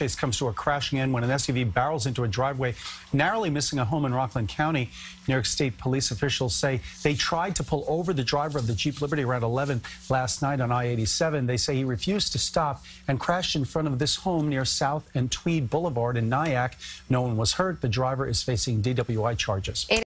chase comes to a crashing end when an SUV barrels into a driveway, narrowly missing a home in Rockland County. New York State police officials say they tried to pull over the driver of the Jeep Liberty around 11 last night on I-87. They say he refused to stop and crashed in front of this home near South and Tweed Boulevard in Nyack. No one was hurt. The driver is facing DWI charges.